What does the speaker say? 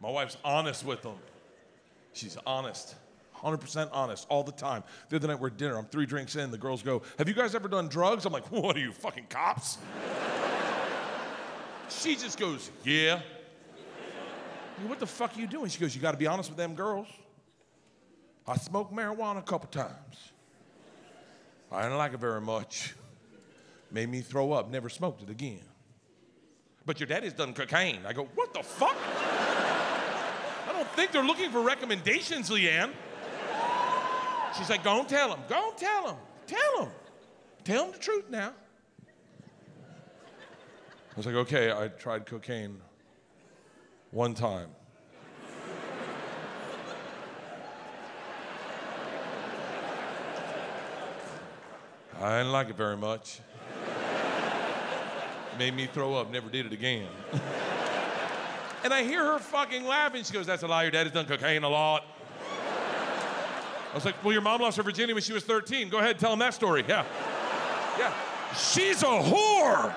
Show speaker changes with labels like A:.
A: My wife's honest with them. She's honest. 100% honest all the time. The other night we're at dinner, I'm three drinks in, the girls go, Have you guys ever done drugs? I'm like, What are you, fucking cops? she just goes, Yeah. Go, What the fuck are you doing? She goes, You gotta be honest with them girls. I smoked marijuana a couple times. I didn't like it very much. Made me throw up, never smoked it again. But your daddy's done cocaine. I go, What the fuck? Don't think they're looking for recommendations, LeeAnn. She's like, Go and tell him. Go and tell him. Tell him. Tell him the truth now. I was like, Okay, I tried cocaine one time. I didn't like it very much. Made me throw up, never did it again. and I hear her fucking laughing. She goes, That's a lie. Your dad has done cocaine a lot. I was like, Well, your mom lost her virginity when she was 13. Go ahead, tell him that story. Yeah. Yeah. She's a whore.